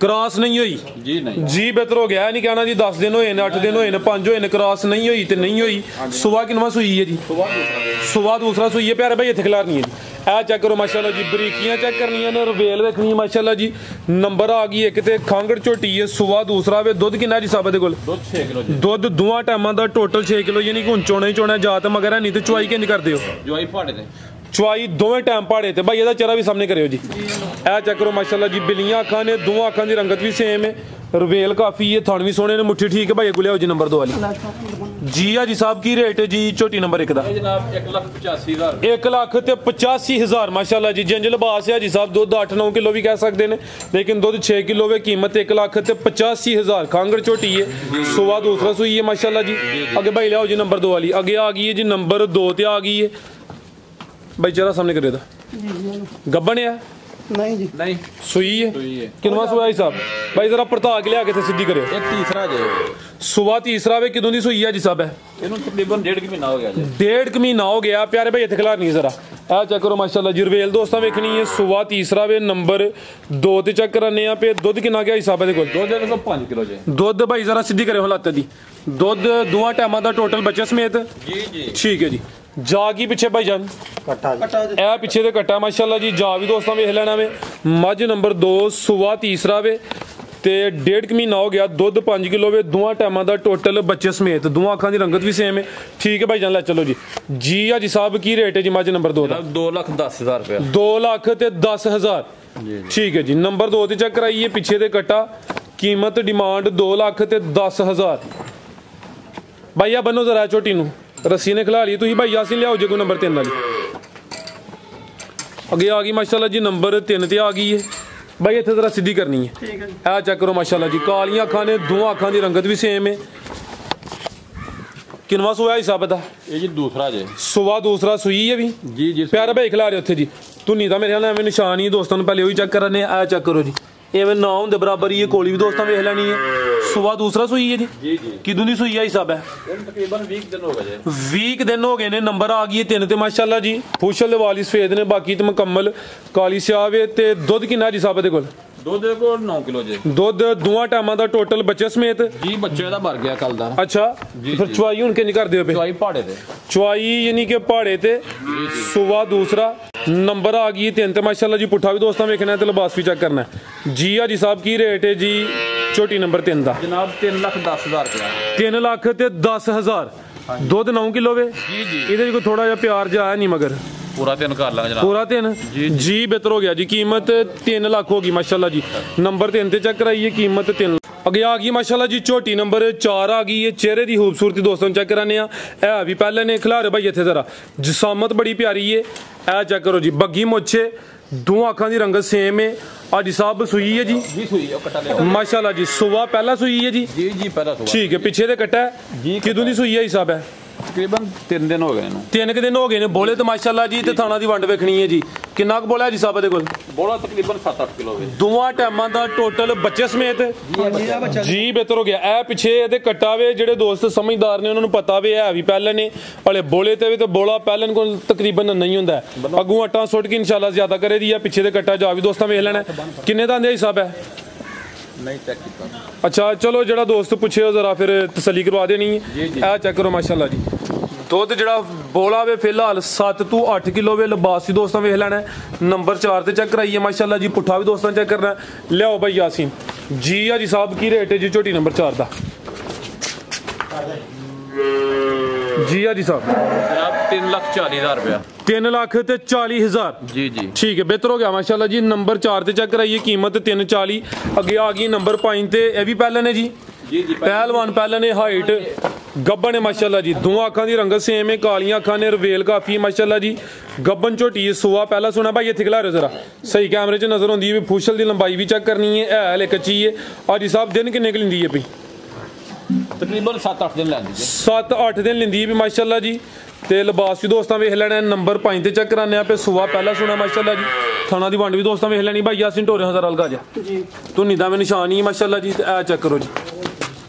S1: ਕ੍ਰਾਸ ਨਹੀਂ ਹੋਈ।
S2: ਜੀ ਨਹੀਂ।
S1: ਜੀ ਬਿਹਤਰ ਹੋ ਗਿਆ ਨਹੀਂ ਕਹਿਣਾ ਜੀ 10 ਦਿਨ ਹੋਏ ਨੇ 8 ਦਿਨ ਹੋਏ ਨੇ 5 ਹੋਏ ਨੇ ਕ੍ਰਾਸ ਨਹੀਂ ਹੋਈ ਤੇ ਨਹੀਂ ਹੋਈ। ਸੁਬਾ ਕਿਨਵਾ ਸੂਈ ਹੈ ਜੀ?
S2: ਸੁਬਾਹ ਦੂਸਰਾ
S1: ਸੂਈ। ਹੈ ਪਿਆਰੇ ਭਾਈ ਇੱਥੇ ਖਿਲਾਰਨੀ ਹੈ ਜੀ। ਇਹ ਚੈੱਕ ਕਰੋ ਮਾਸ਼ਾਅੱਲਾ ਜੀ ਬਰੀਕੀਆਂ ਚੈੱਕ ਕਰਨੀਆਂ ਨੇ ਰਵੇਲ ਵੇਖਣੀ ਹੈ ਮਾਸ਼ਾਅੱਲਾ ਜੀ। ਨੰਬਰ ਆ ਗਈ ਇੱਕ ਤੇ ਖਾਂਗੜ ਝੋਟੀ ਹੈ ਸੁਬਾ ਦੂਸਰਾ ਵੇ ਦੁੱਧ ਕਿੰਨਾ ਜੀ ਸਾਬੇ ਦੇ ਕੋਲ?
S2: ਦੁੱਧ 6 ਕਿਲੋ ਜੀ।
S1: ਦੁੱਧ ਦੋਵਾਂ ਟਾਈਮਾਂ ਦਾ ਟੋਟਲ 6 ਕਿਲੋ ਯਾਨੀ ਕਿ ਹੁਣ ਚੋਣਾ ਹੀ ਚੋਣਾ ਜਾਤ ਮਗਰ ਨਹੀਂ ਤੇ ਚੁਆਈ ਕਿੰਜ ਕਰਦੇ ਹੋ?
S2: ਜਵਾਈ ਪਹਾੜੇ ਤੇ।
S1: ਚੁਆਈ ਦੋਵੇਂ ਟਾਈਮ ਪਾੜੇ ਤੇ ਭਾਈ ਇਹਦਾ ਚਿਹਰਾ ਵੀ ਸਾਹਮਣੇ ਕਰਿਓ ਜੀ। ਇਹ ਚੈੱਕ ਕਰੋ ਮਾਸ਼ਾਅੱਲਾ ਜੀ ਬਿਲੀਆਂ ਅੱਖਾਂ ਨੇ ਦੋਵਾਂ ਅੱਖਾਂ ਦੀ ਰੰਗਤ ਵੀ ਸੇਮ ਹੈ। ਰਵੇਲ ਕਾਫੀ ਹੈ ਥਣ ਵੀ ਸੋਹਣੇ ਨੇ ਮੁੱਠੀ ਠੀਕ ਹੈ ਭਾਈ ਗੁਲਿਆਓ ਜੀ ਨੰਬਰ 2 ਵਾਲੀ। ਜੀ ਆ ਜੀ ਸਾਹਿਬ ਕੀ ਰੇਟ ਹੈ ਜੀ ਝੋਟੀ ਨੰਬਰ 1 ਦਾ?
S2: ਜਨਾਬ 1 ਲੱਖ 85 ਹਜ਼ਾਰ।
S1: 1 ਲੱਖ ਤੇ 85 ਹਜ਼ਾਰ ਮਾਸ਼ਾਅੱਲਾ ਜੀ ਜੰਜ ਲਿਬਾਸ ਹੈ ਜੀ ਸਾਹਿਬ ਦੁੱਧ 8-9 ਕਿਲੋ ਵੀ ਕਹਿ ਸਕਦੇ ਨੇ ਲੇਕਿਨ ਦੁੱਧ 6 ਕਿਲੋ ਵੇ ਕੀਮਤ 1 ਲੱਖ ਤੇ 85 ਹਜ਼ਾਰ। ਖਾਂਗੜ ਝੋਟੀ ਹੈ ਸੋਵਾ ਦੂਸਰਾ ਸੂਈ ਹੈ ਮਾਸ਼ਾਅੱਲਾ ਜੀ। ਅੱਗੇ ਭਾਈ ਲਿਆਓ ਜੀ ਨੰਬਰ 2 ਵਾਲੀ। ਅੱਗੇ ਆ ਗਈ ਹੈ ਜੀ ਨੰਬਰ 2 ਤੇ ਆ ਗਈ ਹੈ। ਭਾਈ ਜਰਾ ਸਾਹਮਣੇ ਕਰਿਓ ਦਾ ਗੱਬਣ ਆ?
S3: ਨਹੀਂ ਜੀ।
S2: ਨਹੀਂ।
S1: ਸੂਈ ਹੈ
S2: ਸੂਈ ਹੈ
S1: ਕਿੰਨਵਾ ਸੂਆ ਜੀ ਸਾਹਿਬ? ਭਾਈ ਜਰਾ ਪਰਤਾ ਕੇ ਲਿਆ ਕੇ ਤੇ ਸਿੱਧੀ ਕਰਿਓ।
S2: ਇਹ ਤੀਸਰਾ ਜੇ।
S1: ਸੂਆ ਤੀਸਰਾ ਵੇ ਕਿਦੋਂ ਦੀ ਸੂਈ ਹੈ ਜੀ ਸਾਹਿਬ ਹੈ
S2: ਇਹਨੂੰ ਤਕਰੀਬਨ ਡੇਢ ਕੁ ਮਹੀਨਾ ਹੋ ਗਿਆ ਜੀ।
S1: ਡੇਢ ਕੁ ਮਹੀਨਾ ਹੋ ਗਿਆ। ਪਿਆਰੇ ਭਾਈ ਇੱਥੇ ਖਿਲਾਰ ਨਹੀਂ ਜ਼ਰਾ। ਇਹ ਚੈੱਕ ਕਰੋ ਮਾਸ਼ਾਅੱਲਾ ਜਰਵੇਲ ਦੋਸਤਾਂ ਵੇਖਣੀ ਹੈ। ਸੁਵਾ ਤੀਸਰਾ ਵੇ ਨੰਬਰ 2 ਤੇ ਚੈੱਕ ਕਰਨੇ ਆ ਪੇ ਦੁੱਧ ਕਿੰਨਾ ਗਿਆ ਹਿਸਾਬ ਦੇ ਕੋਲ?
S2: ਦੁੱਧ ਇਹਦੇ ਕੋਲ 5 ਕਿਲੋ ਜੇ।
S1: ਦੁੱਧ ਭਾਈ ਜ਼ਰਾ ਸਿੱਧੀ ਕਰਿਓ ਹਲਾਤ ਦੀ। ਦੁੱਧ ਦੋਵਾਂ ਟਾਈਮਾਂ ਦਾ ਟੋਟਲ ਬੱਚੇ ਸਮੇਤ?
S2: ਜੀ ਜੀ।
S1: ਠੀਕ ਹੈ ਜੀ। ਜਾ ਕੀ ਪਿੱਛੇ ਭਾਈ ਜਾਨ?
S3: ਕੱਟਾ ਜੀ।
S1: ਇਹ ਪਿੱਛੇ ਤੇ ਕੱਟਾ ਮਾਸ਼ਾਅੱਲਾ ਜੀ ਜਾ ਵੀ ਦੋਸਤਾਂ ਵੇਖ ਲੈਣਾ ਵੇ। ਮੱਝ ਨੰਬਰ 2 ਸੁਵਾ ਤੀਸਰਾ ਵੇ। ਤੇ ਡੇਢ ਕੁ ਮਹੀਨਾ ਹੋ ਗਿਆ ਦੁੱਧ 5 ਕਿਲੋ ਵੇ। ਦੋਵਾਂ ਟਾਈਮਾਂ ਦਾ ਟੋਟਲ ਬੱਚੇ ਸਮੇਤ। ਦੋਵਾਂ ਅੱਖਾਂ ਦੀ ਰੰਗਤ ਵੀ ਸੇਮ ਹੈ ਠੀਕ ਹੈ ਭਾਈ ਜਾਨ ਲੈ ਚਲੋ ਜੀ। ਜੀ ਹਾਜੀ ਸਾਹਿਬ ਕੀ ਰੇਟ ਹੈ ਜੀ ਮੱਝ ਨੰਬਰ 2 ਦਾ?
S2: ਜਨਾਬ 2 ਲੱਖ 10 ਹਜ਼ਾਰ ਰੁਪਇਆ।
S1: 2 ਲੱਖ ਤੇ 10000
S2: ਜੀ
S1: ਠੀਕ ਹੈ ਜੀ ਨੰਬਰ 2 ਤੇ ਚੈੱਕ ਕਰਾਈਏ ਪਿੱਛੇ ਦੇ ਕਟਾ। ਕੀਮਤ ਡਿਮਾਂਡ 2 ਲੱਖ ਤੇ 10000 ਭਾਈ ਆ ਬੰਨੋ ਜ਼ਰਾ ਛੋਟੀ ਨੂੰ। ਰੱਸੀ ਨੇ ਖਿਲਾ ਲਈ। ਤੁਸੀਂ ਭਾਈ ਯਾਸੀਨ ਲਿਆਓ ਜੇ ਕੋਈ ਨੰਬਰ 3 ਵਾਲੀ। ਅੱਗੇ ਆ ਗਈ ਮਾਸ਼ਾਅੱਲਾ ਜੀ ਨੰਬਰ 3 ਤੇ ਆ ਗਈ ਹੈ ਭਾਈ ਇੱਥੇ ਜ਼ਰਾ ਸਿੱਧੀ ਕਰਨੀ ਹੈ
S3: ਠੀਕ ਹੈ
S1: ਆ ਚੈੱਕ ਕਰੋ ਮਾਸ਼ਾਅੱਲਾ ਜੀ। ਕਾਲੀਆਂ ਅੱਖਾਂ ਨੇ ਦੋਵਾਂ ਅੱਖਾਂ ਦੀ ਰੰਗਤ ਵੀ ਸੇਮ ਹੈ ਕਿਨਵਾ ਸੋਇਆ ਹਿਸਾਬ ਦਾ?
S2: ਇਹ ਜੀ ਦੂਸਰਾ ਜੇ।
S1: ਸੁਵਾ ਦੂਸਰਾ ਸੂਈ ਹੈ ਵੀ?
S2: ਜੀ ਜੀ
S1: ਪਿਆਰਾ ਭਾਈ ਖਿਲਾ ਰਹੇ ਉੱਥੇ ਜੀ। ਧੁਨੀ ਤਾਂ ਮੇਰੇ ਨਾਲ ਐਵੇਂ ਨਿਸ਼ਾਨ ਹੀ ਹੈ, ਦੋਸਤਾਂ ਨੂੰ ਪਹਿਲੇ ਉਹੀ ਚੈੱਕ ਕਰਨੇ ਆ ਚੈੱਕ ਕਰੋ ਜੀ। ਐਵੇਂ ਨਾ ਹੁੰਦੇ ਬਰਾਬਰ ਹੀ ਇਹ ਕੋਲੀ ਵੀ ਦੋਸਤਾਂ ਵੇਖ ਲੈਣੀ ਹੈ। ਸੁਵਾ ਦੂਸਰਾ ਸੂਈ ਹੈ ਜੀ?
S2: ਜੀ ਜੀ।
S1: ਕਿਦੋਂ ਦੀ ਸੂਈ ਹੈ ਹਿਸਾਬ ਹੈ?
S2: ਤਕਰੀਬਨ 20 ਦਿਨ ਹੋ ਗਏ ਜੇ।
S1: 20 ਕੁ ਦਿਨ ਹੋ ਗਏ ਨੇ ਨੰਬਰ ਆ ਗਈ ਹੈ ਤਿੰਨ ਤੇ ਮਾਸ਼ਾਅੱਲਾ ਜੀ। ਫੁਸ਼ਲ ਦੇ ਵਾਲੀ ਸਫੇਦ ਨੇ ਬਾਕੀ ਤੇ ਮੁਕੰਮਲ ਕਾਲੀ ਸਿਆਹ ਵੇ ਤੇ ਦੁੱਧ ਕਿੰਨਾ ਜੀ ਸਾਹਿਬ ਦੇ ਕੋਲ?
S2: ਦੁੱਧ ਕੋਲ 9 ਕਿਲੋ ਜੇ।
S1: ਦੁੱਧ ਦੋਵਾਂ ਟਾਈਮਾਂ ਦਾ ਟੋਟਲ ਬੱਚੇ ਸਮੇਤ?
S2: ਜੀ ਬੱਚੇ ਦਾ ਭਰ ਗਿਆ ਕੱਲ ਦਾ।
S1: ਅੱਛਾ ਫਿਰ। ਚੁਆਈ ਹੁਣ ਕਿੰਜ ਕਰਦੇ ਹੋ ਪਏ
S2: ਚਵਾਈ ਪਹਾੜੇ ਤੇ।
S1: ਚੁਆਈ ਯਾਨੀ ਕਿ ਪਹਾੜੇ ਤੇ ਸੁਵਾ ਦੂਸਰਾ ਨੰਬਰ ਆ ਗਈ ਤਿੰਨ ਤੇ ਮਾਸ਼ਾਅੱਲਾ ਜੀ ਪੁੱਠਾ ਵੀ ਦੋਸਤਾਂ ਵੇਖਣਾ ਤੇ ਲਿਬਾਸ ਵੀ ਚੈੱਕ ਕਰਨਾ। ਜੀ ਆ ਜੀ ਸਾਹਿਬ ਕੀ ਰੇਟ ਹੈ ਜੀ? ਛੋਟੀ ਨੰਬਰ 3 ਦਾ।
S2: ਜਨਾਬ 3 ਲੱਖ 10 ਹਜ਼ਾਰ ਰੁਪਇਆ।
S1: 3 ਲੱਖ ਤੇ 10000 ਦੁੱਧ 9 ਕਿਲੋ ਵੇ?
S2: ਜੀ ਜੀ।
S1: ਇਹਦੇ 'ਚ ਕੋਈ ਥੋੜਾ ਜਿਹਾ ਪਿਆਰ ਜਿਹਾ ਆਇਆ ਨਹੀਂ ਮਗਰ?
S2: ਪੂਰਾ ਤਿੰਨ ਕਰ ਲਾਂਗੇ ਜਨਾਬ।
S1: ਪੂਰਾ 3 ਜੀ ਬਿਹਤਰ ਹੋ ਗਿਆ ਜੀ। ਕੀਮਤ 3 ਲੱਖ ਹੋ ਗਈ ਮਾਸ਼ਾਅੱਲਾ ਜੀ। ਨੰਬਰ 3 ਤੇ ਚੈੱਕ ਕਰਾਈਏ ਕੀਮਤ 3 ਅੱਗੇ ਆ ਗਈ ਮਾਸ਼ਾਅੱਲਾ ਜੀ ਝੋਟੀ ਨੰਬਰ 4 ਆ ਗਈ। ਹੈ ਚਿਹਰੇ ਦੀ ਖੂਬਸੂਰਤੀ ਦੋਸਤਾਂ ਚੈੱਕ ਕਰਾਨੇ ਆ ਇਹ ਵੀ ਪਹਿਲੇ ਨੇ ਖਿਲਾਰੇ ਭਾਈ ਇੱਥੇ ਜ਼ਰਾ। ਜਸਾਮਤ ਬੜੀ ਪਿਆਰੀ ਏ। ਇਹ ਚੈੱਕ ਕਰੋ ਜੀ ਬੱਗੀ ਮੁੱਛੇ। ਦੋ ਅੱਖਾਂ ਦੀ ਰੰਗਤ ਸੇਮ ਏ। ਅੱਜ ਸਾਹਿਬ ਸੂਈ ਹੈ ਜੀ।
S2: ਜੀ ਸੂਈ ਉਹ ਕਟਾ ਲਿਆ
S1: ਮਾਸ਼ਾਅੱਲਾ ਜੀ ਸੁਬਾ ਪਹਿਲਾ ਸੂਈ ਹੈ ਜੀ?
S2: ਜੀ ਜੀ ਪਹਿਲਾ ਸੁਬਾ
S1: ਠੀਕ ਹੈ ਪਿੱਛੇ ਦੇ ਕੱਟਾ। ਹੈ।
S2: ਜੀ,
S1: ਕਿਦੋਂ ਦੀ ਸੂਈ ਹੈ ਹਿਸਾਬ ਹੈ
S2: ਤਕਰੀਬਨ 3 ਦਿਨ ਹੋ ਗਏ ਇਹਨੂੰ।
S1: ਤਿੰਨ ਕੁ ਦਿਨ ਹੋ ਗਏ ਨੇ ਬੋਲੇ ਤੇ ਮਾਸ਼ਾਅੱਲਾ ਜੀ ਤੇ ਥਾਣਾ ਦੀ ਵੰਡ ਵੇਖਣੀ ਹੈ ਜੀ। ਕਿੰਨਾ ਕੁ ਬੋਲਿਆ ਜੀ ਸਾਹਿਬ ਦੇ ਕੋਲ?
S2: ਬੋਲਾ ਤਕਰੀਬਨ 7-8 ਕਿਲੋ ਵੇ
S1: ਦੋਵਾਂ ਟਾਈਮਾਂ ਦਾ ਟੋਟਲ ਬੱਚੇ ਸਮੇਤ? ਜੀ ਬਿਹਤਰ ਹੋ ਗਿਆ। ਇਹ ਪਿੱਛੇ ਇਹਦੇ ਕੱਟਾ ਵੇ ਜਿਹੜੇ ਦੋਸਤ ਸਮਝਦਾਰ ਨੇ ਉਹਨਾਂ ਨੂੰ ਪਤਾ ਵੀ ਹੈ ਵੀ ਪਹਿਲੇ ਨੇ। ਹਲੇ ਬੋਲੇ ਤੇ ਵੀ ਤੇ ਬੋਲਾ ਪਹਿਲਨ ਕੋਲ ਤਕਰੀਬਨ ਨਹੀਂ ਹੁੰਦਾ। ਹੈ। ਅੱਗੋਂ ਆਟਾ ਸੁੱਟ ਕੇ ਇਨਸ਼ਾਅੱਲਾ ਜ਼ਿਆਦਾ ਕਰੇ ਦੀ ਆ ਪਿੱਛੇ ਦੇ ਕੱਟਾ ਜਾ ਵੀ ਦੋਸਤਾਂ ਵੇਖ ਲੈਣਾ। ਹੈ। ਕਿੰਨੇ ਦਾ ਆਂਦੇ ਹਿਸਾਬ ਹੈ?
S2: ਨਹੀਂ ਚੈੱਕ ਕੀਤਾ
S1: ਅੱਛਾ ਚਲੋ ਜਿਹੜਾ ਦੋਸਤ ਪੁੱਛੇ ਉਹ ਜ਼ਰਾ ਫਿਰ ਤਸੱਲੀ ਕਰਵਾ ਦੇਣੀ ਹੈ। ਇਹ ਚੈੱਕ ਕਰੋ ਮਾਸ਼ਾਅੱਲਾ ਜੀ ਦੁੱਧ ਜਿਹੜਾ ਬੋਲਾ ਵੇ ਫਿਲਹਾਲ 7 ਤੋਂ 8 ਕਿਲੋ ਵੇ ਲਿਬਾਸ ਦੋਸਤਾਂ ਵੇਖ ਲੈਣਾ ਹੈ। ਨੰਬਰ 4 ਤੇ ਚੈੱਕ ਕਰਾਈਏ ਮਾਸ਼ਾਅੱਲਾ ਜੀ ਪੁੱਠਾ ਵੀ ਦੋਸਤਾਂ ਚੈੱਕ ਕਰਨਾ। ਲਿਆਓ ਭਾਈ ਯਾਸੀਨ ਜੀ ਆ ਜੀ ਸਾਹਿਬ ਕੀ ਰੇਟ ਹੈ ਜੀ ਝੋਟੀ ਨੰਬਰ 4 ਦਾ ਜੀ ਆ ਜੀ ਸਾਹਿਬ।
S2: ਜਨਾਬ 3 ਲੱਖ 40 ਹਜ਼ਾਰ ਰੁਪਇਆ।
S1: 3 ਲੱਖ ਤੇ 40 ਹਜ਼ਾਰ।
S2: ਜੀ ਜੀ।
S1: ਠੀਕ ਹੈ ਬਿਹਤਰ ਹੋ ਗਿਆ ਮਾਸ਼ਾਅੱਲਾ ਜੀ। ਨੰਬਰ 4 ਤੇ ਚੈੱਕ ਕਰਾਈਏ ਕੀਮਤ 340 ਅੱਗੇ ਆ ਗਈ ਨੰਬਰ 5 ਤੇ ਇਹ ਵੀ ਪਹਿਲਾਂ ਨੇ ਜੀ?
S2: ਜੀ ਜੀ
S1: ਪਹਿਲਵਾਨ ਪਹਿਲਾਂ ਨੇ ਹਾਈਟ ਗੱਬਨ ਹੈ ਮਾਸ਼ਾਅੱਲਾ ਜੀ। ਦੋਵਾਂ ਅੱਖਾਂ ਦੀ ਰੰਗਤ ਸੇਮ ਹੈ ਕਾਲੀਆਂ ਅੱਖਾਂ ਨੇ ਰਵੇਲ ਕਾਫੀ ਮਾਸ਼ਾਅੱਲਾ ਜੀ। ਗੱਬਨ ਝੋਟੀ ਸੁਆ ਪਹਿਲਾਂ ਸੁਣਾ ਭਾਈ ਇੱਥੇ ਖਿਲਾ ਰਹੇ ਜ਼ਰਾ। ਸਹੀ ਕੈਮਰੇ 'ਚ ਨਜ਼ਰ ਆਉਂਦੀ ਹੈ ਵੀ ਫੁਸ਼ਲ ਦੀ ਲੰਬਾਈ ਵੀ ਚੈੱਕ ਕਰਨੀ ਹੈ ਹਲੇ ਕੱਚੀ ਹੈ। ਅੱਜ ਸਾਹਿਬ ਦਿਨ ਕਿੰਨੇ ਕੁ ਲੈਂਦੀ ਹੈ ਭਈ?
S2: ਤਕਰੀਬਨ 7-8 ਦਿਨ ਲੈਂਦੀ ਜੀ
S1: 7-8 ਦਿਨ ਲੈਂਦੀ ਹੈ ਵੀ ਮਾਸ਼ਾਅੱਲਾ ਜੀ। ਤੇ ਲਿਬਾਸ ਵੀ ਦੋਸਤਾਂ ਵੇਖ ਲੈਣਾ ਹੈ। ਨੰਬਰ 5 ਤੇ ਚੈੱਕ ਕਰਾਨੇ ਆ ਪੇ ਸੁਆ ਪਹਿਲਾਂ ਸੁਣਾ ਮਾਸ਼ਾਅੱਲਾ ਜੀ। ਥਾਣਾ ਦੀ ਵੰਡ ਵੀ ਦੋਸਤਾਂ ਵੇਖ ਲੈਣੀ ਭਾਈ ਯਾਸਿਨ ਟੋਰੇ ਹਜ਼ਾਰ ਅਲਗਾ ਜਾ
S3: ਜੀ।
S1: ਤੂੰ ਨਿਦਾ ਵਿੱਚ ਨਿਸ਼ਾਨ ਹੀ ਹੈ ਮਾਸ਼ਾਅੱਲਾ ਜੀ ਇਹ ਚੈੱਕ ਕਰੋ ਜੀ।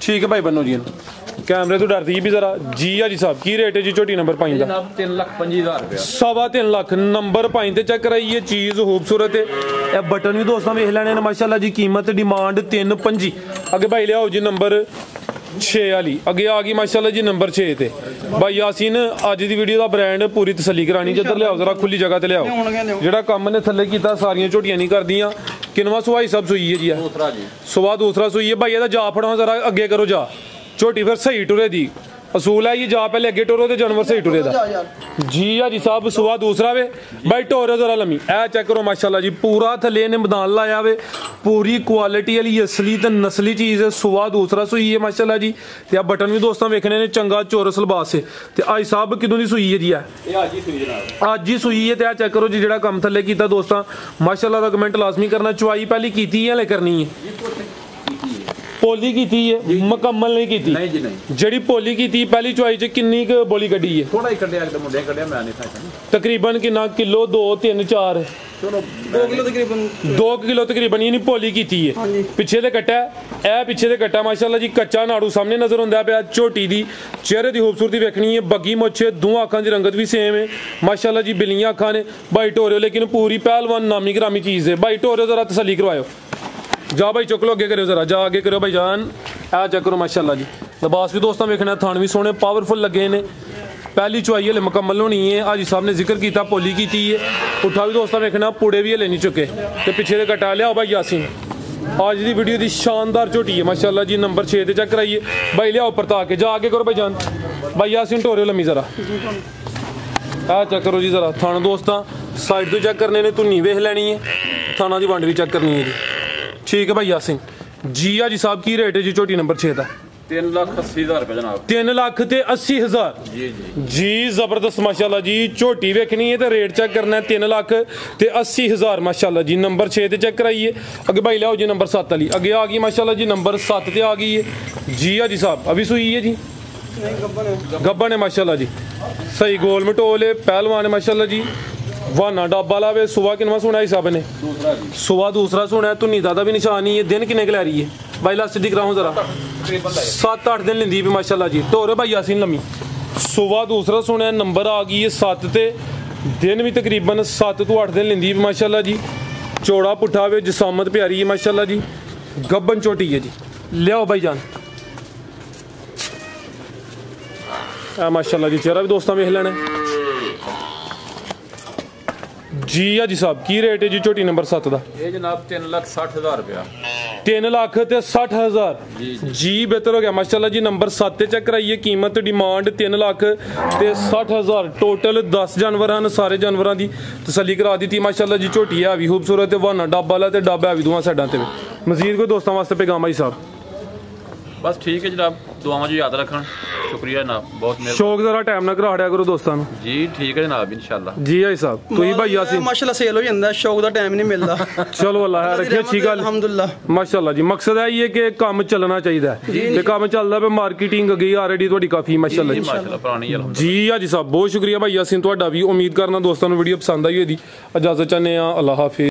S1: ਠੀਕ ਹੈ ਭਾਈ ਬੰਨੋ ਜੀ ਇਹਨੂੰ। ਕੈਮਰੇ ਤੋਂ ਡਰਦੀ ਵੀ ਜ਼ਰਾ। ਜੀ ਆ ਜੀ ਸਾਹਿਬ ਕੀ ਰੇਟ ਹੈ ਜੀ ਝੋਟੀ ਨੰਬਰ 5 ਦਾ?
S2: ਜਨਾਬ 3 ਲੱਖ 25 ਹਜ਼ਾਰ ਰੁਪਇਆ।
S1: ਸਵਾ ਤਿੰਨ ਲੱਖ ਨੰਬਰ 5 ਤੇ ਚੈੱਕ ਕਰਾਈਏ ਚੀਜ਼ ਖੂਬਸੂਰਤ ਹੈ। ਇਹ ਬਟਨ ਵੀ ਦੋਸਤਾਂ ਵੇਖ ਲੈਣੇ ਨੇ ਮਾਸ਼ਾਅੱਲਾ ਜੀ ਕੀਮਤ ਡਿਮਾਂਡ 3.5 ਅੱਗੇ ਭਾਈ ਲਿਆਓ ਜੀ ਨੰਬਰ। 6 ਵਾਲੀ। ਅੱਗੇ ਆ ਗਈ ਮਾਸ਼ਾਅੱਲਾ ਜੀ ਨੰਬਰ 6 ਤੇ। ਭਾਈ ਯਾਸੀਨ ਅੱਜ ਦੀ ਵੀਡੀਓ ਦਾ ਬ੍ਰਾਂਡ ਪੂਰੀ ਤਸੱਲੀ ਕਰਾਣੀ ਜਿੱਧਰ ਲਿਆਓ ਜ਼ਰਾ ਖੁੱਲੀ ਜਗ੍ਹਾ ਤੇ ਲਿਆਓ। ਜਿਹੜਾ ਕੰਮ ਨੇ ਥੱਲੇ ਕੀਤਾ ਸਾਰੀਆਂ ਝੋਟੀਆਂ ਨਹੀਂ ਕਰਦੀਆਂ। ਕਿਨਵਾ ਸੁਹਾਈ ਸਭ ਸੂਈ ਹੈ ਜੀ
S2: ਦੂਸਰਾ ਜੀ।
S1: ਸੁਬਾ ਦੂਸਰਾ ਸੂਈ ਹੈ। ਭਾਈ ਇਹਦਾ ਜਾ ਫੜਾਓ ਜ਼ਰਾ ਅੱਗੇ ਕਰੋ ਜਾ। ਝੋਟੀ ਫਿਰ ਸਹੀ ਟੁਰੇ ਦੀ। ਅਸੂਲ ਹੈ ਇਹ ਜਾ ਪਹਿਲੇ ਅੱਗੇ ਟੁਰੋ ਤੇ ਜਾਨਵਰ ਸਹੀ ਟੁਰੇ ਦਾ।
S3: ਜਾ
S1: ਜੀ। ਆ ਜੀ ਸਾਹਿਬ ਸੁਬਾ ਦੂਸਰਾ ਵੇ। ਬਾਈ ਟੋਰੇ ਜ਼ਰਾ ਲੰਮੀ। ਇਹ ਚੈੱਕ ਕਰੋ ਮਾਸ਼ਾਅੱਲਾ ਜੀ ਪੂਰਾ ਥੱਲੇ ਨੇ ਮੈਦਾਨ ਲਾਇਆ ਵੇ। ਪੂਰੀ ਕੁਆਲਿਟੀ ਵਾਲੀ ਅਸਲੀ ਤੇ ਨਸਲੀ ਚੀਜ਼ ਹੈ ਸੁਬਾ ਦੂਸਰਾ ਸੂਈ ਹੈ ਮਾਸ਼ਾਅੱਲਾ ਜੀ। ਤੇ ਆ ਬਟਨ ਵੀ ਦੋਸਤਾਂ ਵੇਖਣੇ ਨੇ ਚੰਗਾ ਚੋਰਸ ਲਬਾਸ ਹੈ ਤੇ ਆਈ ਸਾਹਿਬ ਕਿਦੋਂ ਦੀ ਸੂਈ ਹੈ ਜੀ ਆ
S2: ਇਹ ਅੱਜ ਹੀ ਸੂਈ ਜਨਾਬ।
S1: ਅੱਜ ਹੀ ਸੂਈ ਹੈ ਤੇ ਆ ਚੈੱਕ ਕਰੋ ਜੀ ਜਿਹੜਾ ਕੰਮ ਥੱਲੇ ਕੀਤਾ ਦੋਸਤਾਂ। ਮਾਸ਼ਾਅੱਲਾ ਦਾ ਕਮੈਂਟ ਲਾਜ਼ਮੀ ਕਰਨਾ ਚੁਆਈ ਪਹਿਲੀ ਕੀਤੀ ਹੈ ਹਲੇ ਕਰਨੀ ਹੈ? ਪੋਲੀ ਕੀਤੀ ਹੈ ਮੁਕੰਮਲ ਨਹੀਂ ਕੀਤੀ।
S2: ਨਹੀਂ ਜੀ ਨਹੀਂ।
S1: ਜਿਹੜੀ ਪੋਲੀ ਕੀਤੀ ਪਹਿਲੀ ਚੁਆਈ ਚ ਕਿੰਨੀ ਕੁ ਬੋਲੀ ਕੱਢੀ ਹੈ?
S2: ਥੋੜਾ ਹੀ ਕੱਢਿਆ ਇੱਕ ਮੁੰਡੇ ਕੱਢਿਆ ਮੈਂ ਨਹੀਂ ਸਾਂ
S1: ਤਕਰੀਬਨ ਕਿੰਨਾ? ਕਿਲੋ 2 3 4
S2: ਚਲੋ
S3: 2 ਕਿਲੋ ਤਕਰੀਬਨ।
S1: 2 ਕਿਲੋ ਤਕਰੀਬਨ ਇਹਨੀ ਪੋਲੀ ਕੀਤੀ ਹੈ। ਪਿੱਛੇ ਦੇ ਕੱਟਾ ਇਹ ਪਿੱਛੇ ਦੇ ਕੱਟਾ ਮਾਸ਼ਾਅੱਲਾ ਜੀ ਕੱਚਾ ਨਾੜੂ ਸਾਹਮਣੇ ਨਜ਼ਰ ਆਉਂਦਾ ਪਿਆ ਝੋਟੀ ਦੀ। ਚਿਹਰੇ ਦੀ ਖੂਬਸੂਰਤੀ ਵੇਖਣੀ ਹੈ ਬੱਗੀ ਮੁੱਛੇ ਦੋਹਾਂ ਅੱਖਾਂ ਦੀ ਰੰਗਤ ਵੀ ਸੇਮ ਹੈ। ਮਾਸ਼ਾਅੱਲਾ ਜੀ ਬਿਲੀਆਂ ਅੱਖਾਂ ਨੇ ਭਾਈ ਟੋਰਿਓ ਲੇਕਿਨ ਪੂਰੀ ਪਹਿਲਵਾਨ ਨਾਮੀ ਗ੍ਰਾਮੀ ਚੀਜ਼ ਹੈ। ਭਾਈ ਟੋਰਿਓ ਜ਼ਰਾ ਤਸੱਲੀ ਕਰਵਾਇਓ। ਜਾ ਭਾਈ ਚੁੱਕ ਲੋ ਅੱਗੇ ਕਰਿਓ ਜ਼ਰਾ, ਜਾ ਅੱਗੇ ਕਰਿਓ ਭਾਈ ਜਾਨ। ਆ ਚੈੱਕ ਕਰੋ, ਮਾਸ਼ਾਅੱਲਾ ਜੀ। ਲਿਬਾਸ ਵੀ ਦੋਸਤਾਂ ਵੇਖਣਾ, ਥਾਣ ਵੀ ਸੋਹਣੇ ਪਾਵਰਫੁਲ ਲੱਗੇ ਨੇ। ਪਹਿਲੀ ਚੁਆਈ ਹਲੇ ਮੁਕੰਮਲ ਹੋਣੀ ਹੈ ਹਾਜੀ ਸਾਹਿਬ ਨੇ ਜ਼ਿਕਰ ਕੀਤਾ ਪੋਲੀ ਕੀਤੀ ਹੈ ਪੁੱਠਾ ਵੀ ਦੋਸਤਾਂ ਵੇਖਣਾ, ਪੂੜੇ ਵੀ ਹਲੇ ਨਹੀਂ ਚੁੱਕੇ। ਤੇ ਪਿੱਛੇ ਦੇ ਕਟਾ ਲਿਆਓ ਭਾਈ ਯਾਸੀਨ। ਅੱਜ ਦੀ ਵੀਡੀਓ ਦੀ ਸ਼ਾਨਦਾਰ ਝੋਟੀ ਹੈ ਮਾਸ਼ਾਅੱਲਾ ਜੀ। ਨੰਬਰ 6 ਤੇ ਚੈੱਕ ਕਰਾਈਏ। ਬਾਈ ਲਿਆਓ ਪਰਤਾ ਕੇ, ਜਾ ਕੇ ਕਰੋ ਬਾਈ ਜਾਨ। ਬਾਈ ਯਾਸੀਨ, ਢੋਰਿਓ ਲੰਮੀ ਜ਼ਰਾ। ਆ ਚੈੱਕ ਕਰੋ ਜੀ ਜ਼ਰਾ, ਥਾਣ ਦੋਸਤਾਂ। ਸਾਈਡ ਤੋਂ ਚੈੱਕ ਕਰਨੇ ਨੇ ਧੁੰਨੀ ਵੇਖ ਲੈਣੀ ਹੈ ਥਾਣਾ ਦੀ ਵੰਡ ਵੀ ਚੈੱਕ ਕਰਨੀ ਹੈ ਜੀ। ਠੀਕ ਹੈ ਭਾਈ ਯਾਸੀਨ। ਜੀ ਆ ਜੀ ਸਾਹਿਬ ਕੀ ਰੇਟ ਹੈ ਜੀ? ਝੋਟੀ ਨੰਬਰ 6 ਦਾ।
S2: 3 ਲੱਖ 80 ਹਜ਼ਾਰ ਰੁਪਏ ਜਨਾਬ।
S1: 3 ਲੱਖ ਤੇ 80 ਹਜ਼ਾਰ।
S2: ਜੀ ਜੀ।
S1: ਜੀ ਜ਼ਬਰਦਸਤ ਮਾਸ਼ਾਅੱਲਾ ਜੀ। ਝੋਟੀ ਵੇਖਣੀ ਹੈ ਤੇ ਰੇਟ ਚੈੱਕ ਕਰਨਾ ਹੈ 3 ਲੱਖ ਤੇ 80 ਹਜ਼ਾਰ ਮਾਸ਼ਾਅੱਲਾ ਜੀ। ਨੰਬਰ 6 ਤੇ ਚੈੱਕ ਕਰਾਈਏ। ਅੱਗੇ ਭਾਈ ਲਿਆਓ ਜੀ ਨੰਬਰ 7 ਵਾਲੀ। ਅੱਗੇ ਆ ਗਈ ਮਾਸ਼ਾਅੱਲਾ ਜੀ ਨੰਬਰ 7 ਤੇ ਆ ਗਈ ਹੈ। ਜੀ ਆ ਜੀ ਸਾਹਿਬ ਅਭੀ ਸੂਈ ਹੈ ਜੀ?
S3: ਨਹੀਂ ਗੱਬਨ ਹੈ।
S1: ਗੱਬਾ ਨੇ ਮਾਸ਼ਾਅੱਲਾ ਜੀ। ਸਹੀ ਗੋਲ ਮਟੋਲੇ ਪਹਿਲਵਾਨ ਹੈ ਮਾਸ਼ਾਅੱਲਾ ਜੀ। ਵਾਨਾ ਡੱਬਾ ਲਾਵੇ ਸੁਬਾ ਕਿਨਵਾ ਸੁਣਾ ਹਿਸਾਬ ਨੇ।
S2: ਦੂਸਰਾ ਜੀ
S1: ਸੁਬਾ ਦੂਸਰਾ ਸੁਣਾ ਧੁਨੀ ਦਾ ਦਾ ਵੀ ਨਿਸ਼ਾਨ ਨਹੀਂ ਹੈ, ਦਿਨ ਕਿੰਨੇ ਕੁ ਲੈ ਰਹੀ ਹੈ? ਬਾਈ ਲਾ ਸਿੱਧੀ ਕਰਾਉਂ ਜ਼ਰਾ।
S2: ਤਕਰੀਬਨ ਲੈ
S1: 7-8 ਦਿਨ ਲੈਂਦੀ ਵੀ, ਮਾਸ਼ਾਅੱਲਾ ਜੀ। ਢੋਰੇ ਸੁਬਾ ਦੂਸਰਾ ਸੁਣਿਆ ਨੰਬਰ ਆ ਗਈ ਹੈ 7 ਤੇ। ਦਿਨ ਵੀ ਤਕਰੀਬਨ 7 ਤੋਂ 8 ਦਿਨ ਲੈਂਦੀ ਵੀ, ਮਾਸ਼ਾਅੱਲਾ ਜੀ। ਚੋੜਾ ਪੁੱਠਾ ਵੇ ਜਸਾਮਤ ਪਿਆਰੀ ਹੈ, ਮਾਸ਼ਾਅੱਲਾ ਜੀ। ਗੱਬਨ ਚੋਟੀ ਹੈ ਜੀ। ਲਿਆਓ ਭਾਈ ਜਾਨ। ਆ ਮਾਸ਼ਾਅੱਲਾ ਜੀ, ਚਿਹਰਾ ਵੀ ਦੋਸਤਾਂ ਵੇਖ ਲੈਣਾ ਜੀ ਆ ਜੀ ਸਾਹਿਬ ਕੀ ਰੇਟ ਹੈ ਜੀ ਝੋਟੀ ਨੰਬਰ 7 ਦਾ?
S2: ਇਹ ਜਨਾਬ 3 ਲੱਖ 60 ਹਜ਼ਾਰ ਰੁਪਏ
S1: 3 ਲੱਖ ਤੇ 60 ਹਜ਼ਾਰ।
S2: ਜੀ,
S1: ਜੀ। ਬਿਹਤਰ ਹੋ ਗਿਆ। ਮਾਸ਼ਾਅੱਲਾ ਜੀ ਨੰਬਰ 7 ਤੇ ਚੈੱਕ ਕਰਾਈਏ ਕੀਮਤ ਡਿਮਾਂਡ 3 ਲੱਖ ਤੇ 60 ਹਜ਼ਾਰ। ਟੋਟਲ 10 ਜਾਨਵਰ ਹਨ ਸਾਰੇ ਜਾਨਵਰਾਂ ਦੀ ਤਸੱਲੀ ਕਰਾ ਦਿੱਤੀ। ਮਾਸ਼ਾਅੱਲਾ ਜੀ ਝੋਟੀ ਆ ਵੀ ਖੂਬਸੂਰਤ ਤੇ ਵਾਨਾ ਡੱਬਾ ਵਾਲਾ ਤੇ ਡੱਬਾ ਵੀ ਦੋਵਾਂ ਸਾਈਡਾਂ ਤੇ ਮਜ਼ੀਦ ਕੋਈ ਦੋਸਤਾਂ ਵਾਸਤੇ ਪੈਗਾਮ ਆਈ ਸਾਹਿਬ।
S2: ਬਸ ਠੀਕ ਹੈ ਜਨਾਬ ਦੁਆਵਾਂ ਜੀ ਯਾਦ ਰੱਖਣ। ਸ਼ੁਕਰੀਆ ਜਨਾਬ ਬਹੁਤ ਮਿਹਰਬਾਨੀ।
S1: ਸ਼ੌਕ ਜ਼ਰਾ ਟਾਈਮ ਨਾਲ ਕਰਾ ਦਿਆ ਕਰੋ ਦੋਸਤਾਂ ਨੂੰ।
S2: ਜੀ ਠੀਕ ਹੈ ਜਨਾਬ ਇਨਸ਼ਾਅੱਲਾ।
S1: ਜੀ ਆਈ ਸਾਹਿਬ ਤੁਸੀਂ ਭਾਈ ਯਾਸੀਨ
S3: ਮਾਸ਼ਾਅੱਲਾ ਸੇਲ ਹੋ ਜਾਂਦਾ ਸ਼ੌਕ ਦਾ ਟਾਈਮ ਨਹੀਂ ਮਿਲਦਾ।
S1: ਚਲੋ ਅੱਲਾਹ ਹੈ ਰੱਖੇ ਅੱਛੀ ਗੱਲ।
S3: ਅਲਹਮਦੁਲਿਲਾ।
S1: ਮਾਸ਼ਾਅੱਲਾ ਜੀ ਮਕਸਦ ਹੈ ਇਹ ਕਿ ਕੰਮ ਚੱਲਣਾ ਚਾਹੀਦਾ ਹੈ। ਤੇ ਕੰਮ ਚੱਲਦਾ ਪਿਆ ਮਾਰਕੀਟਿੰਗ ਗਈ ਆਲਰੇਡੀ ਤੁਹਾਡੀ ਕਾਫੀ ਮਾਸ਼ਾਅੱਲਾ ਜੀ
S2: ਮਾਸ਼ਾਅੱਲਾ ਪੁਰਾਣੀ ਅਲਹਮਦੁਲਿਲਾ
S1: ਜੀ ਆ ਜੀ ਸਾਹਿਬ ਬਹੁਤ ਸ਼ੁਕਰੀਆ ਭਾਈ ਯਾਸੀਨ ਤੁਹਾਡਾ ਵੀ ਉਮੀਦ ਕਰਨਾ ਦੋਸਤਾਂ ਨੂੰ ਵੀਡੀਓ ਪਸੰਦ ਆਈ ਹੋਏਗੀ ਇਜਾਜ਼ਤ ਚਾਹੁੰਦੇ ਆ ਅੱਲਾਹ ਹਾਫਿਜ਼।